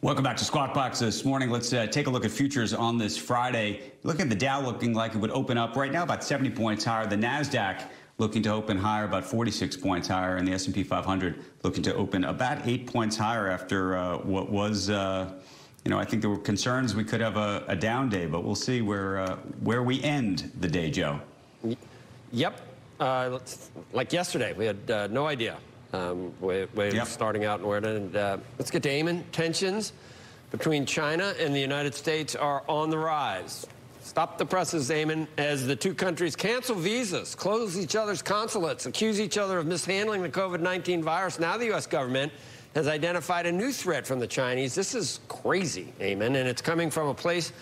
Welcome back to Squawk Box this morning. Let's uh, take a look at futures on this Friday. Look at the Dow looking like it would open up right now about 70 points higher. The Nasdaq looking to open higher, about 46 points higher, and the S&P 500 looking to open about eight points higher after uh, what was. Uh, you know, I think there were concerns we could have a, a down day, but we'll see where uh, where we end the day, Joe. Yep. Uh, like yesterday, we had uh, no idea um, where, where yep. starting out and where to end. Uh, let's get to Eamon. Tensions between China and the United States are on the rise. Stop the presses, Eamon, as the two countries cancel visas, close each other's consulates, accuse each other of mishandling the COVID-19 virus. Now the U.S. government has identified a new threat from the Chinese. This is crazy, Eamon, and it's coming from a place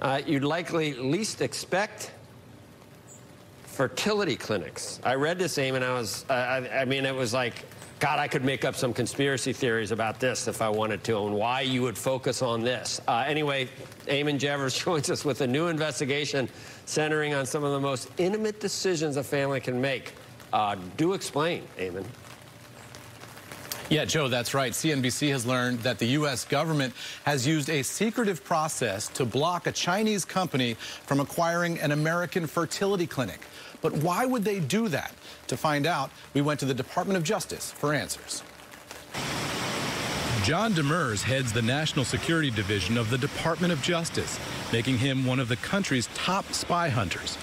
uh, you'd likely least expect fertility clinics. I read this, Eamon, I was, uh, I, I mean, it was like, God, I could make up some conspiracy theories about this if I wanted to, and why you would focus on this. Uh, anyway, Eamon Javers joins us with a new investigation centering on some of the most intimate decisions a family can make. Uh, do explain, Eamon. Yeah, Joe, that's right. CNBC has learned that the U.S. government has used a secretive process to block a Chinese company from acquiring an American fertility clinic. But why would they do that? To find out, we went to the Department of Justice for answers. John Demers heads the National Security Division of the Department of Justice, making him one of the country's top spy hunters.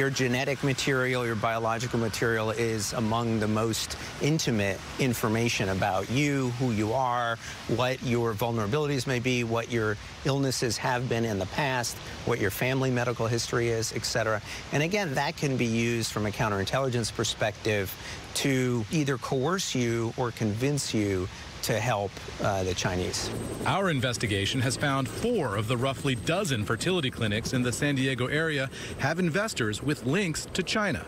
Your genetic material, your biological material is among the most intimate information about you, who you are, what your vulnerabilities may be, what your illnesses have been in the past, what your family medical history is, et cetera. And again, that can be used from a counterintelligence perspective to either coerce you or convince you to help uh, the Chinese. Our investigation has found four of the roughly dozen fertility clinics in the San Diego area have investors with links to China.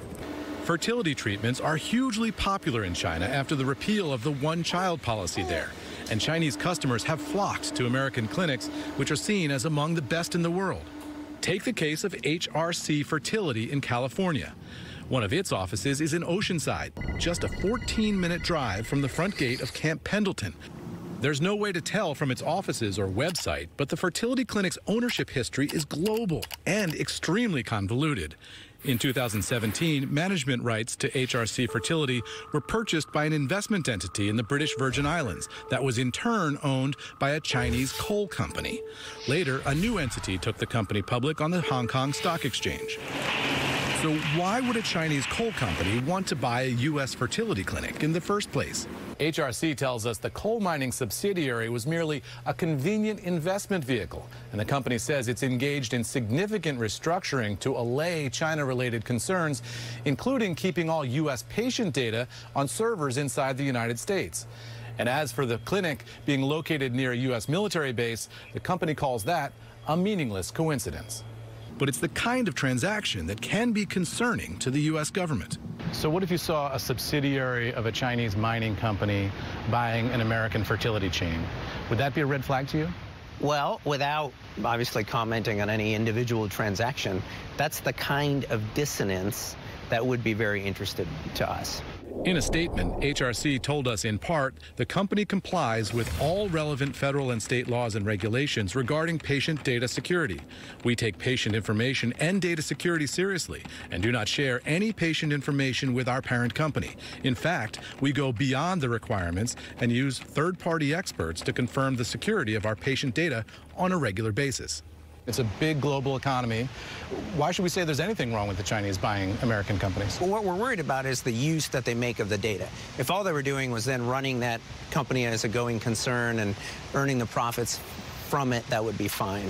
Fertility treatments are hugely popular in China after the repeal of the one child policy there. And Chinese customers have flocked to American clinics, which are seen as among the best in the world. Take the case of HRC Fertility in California. One of its offices is in Oceanside, just a 14 minute drive from the front gate of Camp Pendleton. There's no way to tell from its offices or website, but the fertility clinic's ownership history is global and extremely convoluted. In 2017, management rights to HRC Fertility were purchased by an investment entity in the British Virgin Islands that was in turn owned by a Chinese coal company. Later, a new entity took the company public on the Hong Kong Stock Exchange. So why would a Chinese coal company want to buy a U.S. fertility clinic in the first place? HRC tells us the coal mining subsidiary was merely a convenient investment vehicle, and the company says it's engaged in significant restructuring to allay China-related concerns, including keeping all U.S. patient data on servers inside the United States. And as for the clinic being located near a U.S. military base, the company calls that a meaningless coincidence but it's the kind of transaction that can be concerning to the U.S. government. So what if you saw a subsidiary of a Chinese mining company buying an American fertility chain? Would that be a red flag to you? Well, without obviously commenting on any individual transaction, that's the kind of dissonance that would be very interesting to us. In a statement, HRC told us in part the company complies with all relevant federal and state laws and regulations regarding patient data security. We take patient information and data security seriously and do not share any patient information with our parent company. In fact, we go beyond the requirements and use third party experts to confirm the security of our patient data on a regular basis. It's a big global economy. Why should we say there's anything wrong with the Chinese buying American companies? Well, what we're worried about is the use that they make of the data. If all they were doing was then running that company as a going concern and earning the profits from it, that would be fine.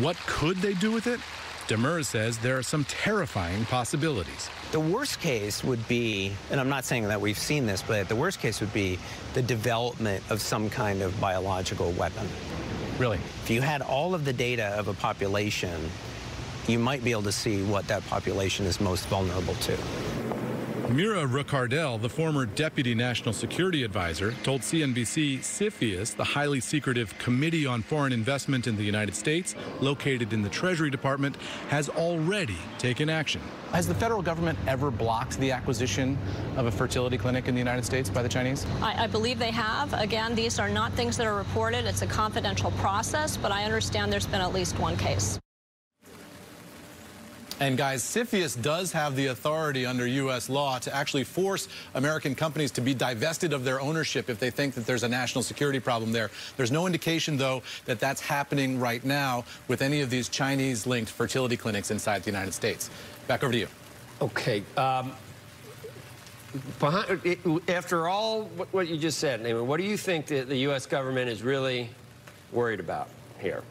What could they do with it? Demers says there are some terrifying possibilities. The worst case would be, and I'm not saying that we've seen this, but the worst case would be the development of some kind of biological weapon. Really? If you had all of the data of a population, you might be able to see what that population is most vulnerable to. Mira Ricardel, the former deputy national security advisor, told CNBC CFIUS, the highly secretive Committee on Foreign Investment in the United States, located in the Treasury Department, has already taken action. Has the federal government ever blocked the acquisition of a fertility clinic in the United States by the Chinese? I, I believe they have. Again, these are not things that are reported. It's a confidential process, but I understand there's been at least one case. And guys, CFIUS does have the authority under U.S. law to actually force American companies to be divested of their ownership if they think that there's a national security problem there. There's no indication, though, that that's happening right now with any of these Chinese-linked fertility clinics inside the United States. Back over to you. Okay. Um, behind, after all what you just said, what do you think that the U.S. government is really worried about here?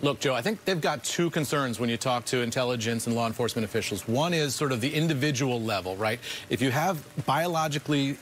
Look, Joe, I think they've got two concerns when you talk to intelligence and law enforcement officials. One is sort of the individual level, right? If you have biologically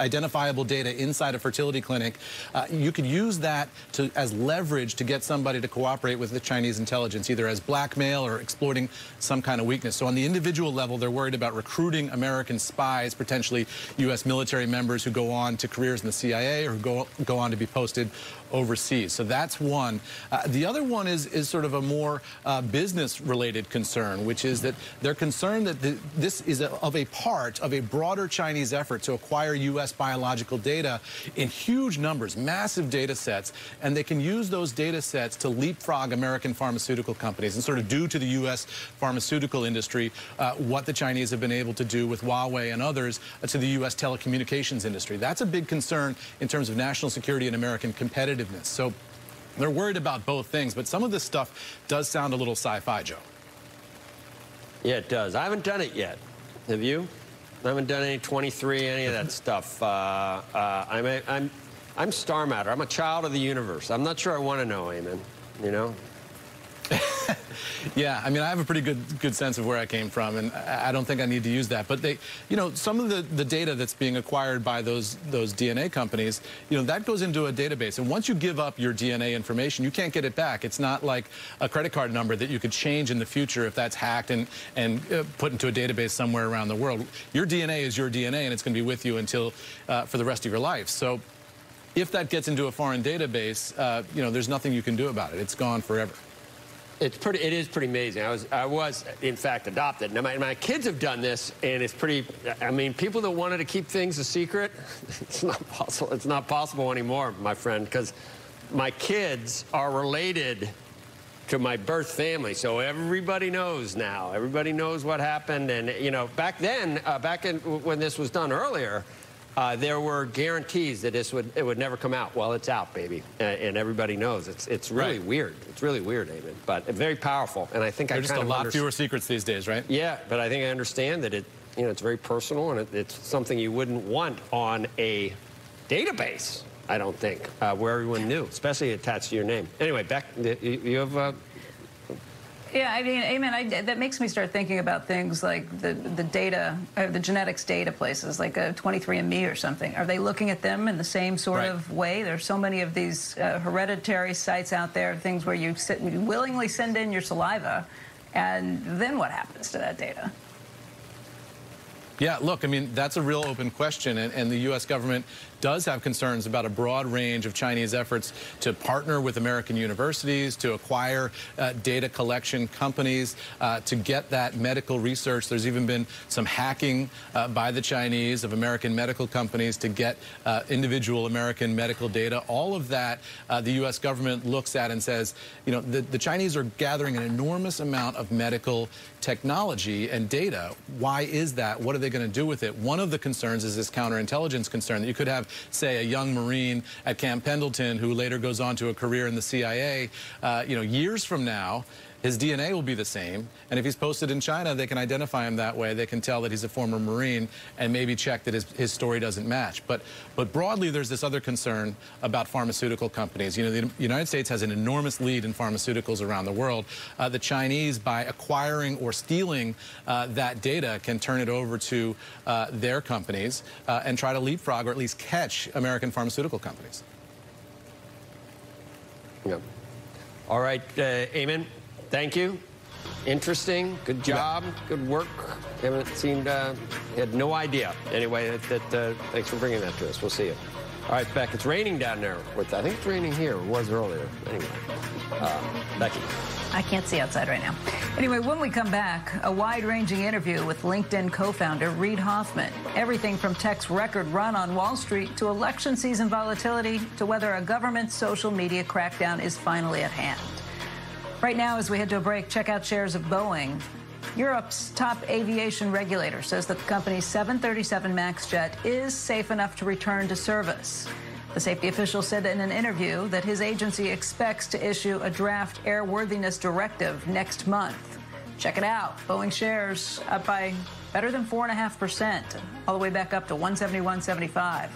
identifiable data inside a fertility clinic, uh, you could use that to, as leverage to get somebody to cooperate with the Chinese intelligence, either as blackmail or exploiting some kind of weakness. So on the individual level, they're worried about recruiting American spies, potentially U.S. military members who go on to careers in the CIA or who go, go on to be posted overseas. So that's one. Uh, the other one is, is sort of a more uh, business-related concern, which is that they're concerned that the, this is a, of a part of a broader Chinese effort to acquire U.S. biological data in huge numbers, massive data sets, and they can use those data sets to leapfrog American pharmaceutical companies and sort of do to the U.S. pharmaceutical industry uh, what the Chinese have been able to do with Huawei and others uh, to the U.S. telecommunications industry. That's a big concern in terms of national security and American competitiveness. So they're worried about both things, but some of this stuff does sound a little sci-fi, Joe. Yeah, it does. I haven't done it yet. Have you? I haven't done any 23, any of that stuff. Uh, uh, I'm, a, I'm, I'm star matter. I'm a child of the universe. I'm not sure I want to know, Eamon. You know? yeah, I mean, I have a pretty good good sense of where I came from, and I don't think I need to use that. But they, you know, some of the, the data that's being acquired by those those DNA companies, you know, that goes into a database. And once you give up your DNA information, you can't get it back. It's not like a credit card number that you could change in the future if that's hacked and, and uh, put into a database somewhere around the world. Your DNA is your DNA, and it's going to be with you until uh, for the rest of your life. So if that gets into a foreign database, uh, you know, there's nothing you can do about it. It's gone forever. It's pretty. It is pretty amazing. I was, I was, in fact, adopted. Now my, my kids have done this, and it's pretty. I mean, people that wanted to keep things a secret, it's not possible. It's not possible anymore, my friend, because my kids are related to my birth family, so everybody knows now. Everybody knows what happened, and you know, back then, uh, back in when this was done earlier uh, there were guarantees that this would it would never come out. Well, it's out, baby, and, and everybody knows. It's it's really right. weird. It's really weird, Eamon, but very powerful. And I think There's I just a lot fewer secrets these days, right? Yeah, but I think I understand that it you know it's very personal and it, it's something you wouldn't want on a database. I don't think uh, where everyone knew, especially attached to your name. Anyway, Beck, you, you have. Uh, yeah, I mean, Eamon. I, that makes me start thinking about things like the, the data, uh, the genetics data places, like a 23andMe or something. Are they looking at them in the same sort right. of way? There's so many of these uh, hereditary sites out there, things where you, sit, you willingly send in your saliva, and then what happens to that data? Yeah, look, I mean, that's a real open question, and, and, the U.S. government does have concerns about a broad range of Chinese efforts to partner with American universities, to acquire uh, data collection companies, uh, to get that medical research. There's even been some hacking uh, by the Chinese of American medical companies to get uh, individual American medical data. All of that, uh, the U.S. government looks at and says, you know, the, the Chinese are gathering an enormous amount of medical technology and data. Why is that? What are they going to do with it? One of the concerns is this counterintelligence concern that you could have, say, a young Marine at Camp Pendleton who later goes on to a career in the CIA, uh, you know, years from now, his DNA will be the same, and if he's posted in China, they can identify him that way. They can tell that he's a former Marine and maybe check that his, his story doesn't match. But, but broadly, there's this other concern about pharmaceutical companies. You know, the United States has an enormous lead in pharmaceuticals around the world. Uh, the Chinese, by acquiring or stealing uh, that data, can turn it over to uh, their companies uh, and try to leapfrog or at least catch American pharmaceutical companies. Yeah. All right, uh, Eamon. Thank you. interesting. Good job. Good work. Haven't seemed, uh, had no idea. Anyway, that, that uh, thanks for bringing that to us. We'll see you. All right, Beck, it's raining down there. With, I think it's raining here. It was earlier. Anyway, uh, Becky. I can't see outside right now. Anyway, when we come back, a wide-ranging interview with LinkedIn co-founder Reid Hoffman. Everything from tech's record run on Wall Street to election season volatility to whether a government social media crackdown is finally at hand. Right now, as we head to a break, check out shares of Boeing. Europe's top aviation regulator says that the company's 737 MAX jet is safe enough to return to service. The safety official said in an interview that his agency expects to issue a draft airworthiness directive next month. Check it out. Boeing shares up by better than 4.5%, all the way back up to 171.75.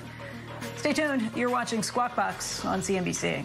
Stay tuned. You're watching Squawk Box on CNBC.